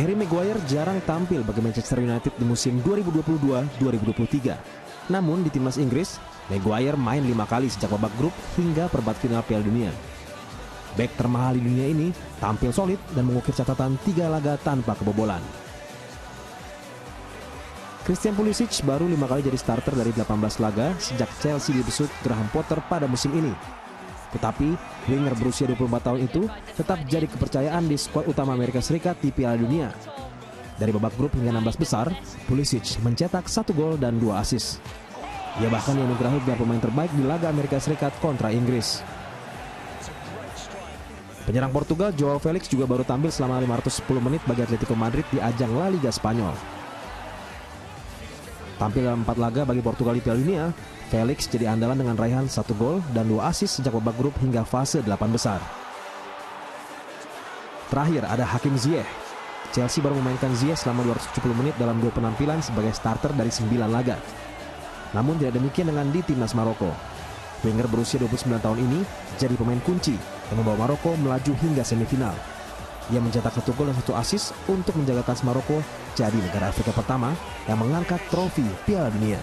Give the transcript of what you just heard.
Harry Maguire jarang tampil bagi Manchester United di musim 2022-2023. Namun di timnas Inggris, Maguire main lima kali sejak babak grup hingga perempat final Piala Dunia. Back termahal di dunia ini tampil solid dan mengukir catatan tiga laga tanpa kebobolan. Christian Pulisic baru lima kali jadi starter dari 18 laga sejak Chelsea dibesut Graham Potter pada musim ini. Tetapi winger berusia 24 tahun itu tetap jadi kepercayaan di skuad utama Amerika Serikat di Piala Dunia. Dari babak grup hingga 16 besar, Pulisic mencetak satu gol dan dua asis. Ia bahkan dianugerahi gelar pemain terbaik di laga Amerika Serikat kontra Inggris. Penyerang Portugal Joao Felix juga baru tampil selama 510 menit bagi Atletico Madrid di ajang La Liga Spanyol. Tampil dalam empat laga bagi Portugal di Piala Dunia, Felix jadi andalan dengan raihan satu gol dan dua asis sejak babak grup hingga fase delapan besar. Terakhir ada Hakim Ziyech. Chelsea baru memainkan Ziyech selama 270 menit dalam dua penampilan sebagai starter dari 9 laga. Namun tidak demikian dengan di timnas Maroko. Wenger berusia 29 tahun ini jadi pemain kunci yang membawa Maroko melaju hingga semifinal. Ia mencetak satu gol dan satu asis untuk menjaga kans Maroko jadi negara Afrika pertama yang mengangkat trofi Piala Dunia.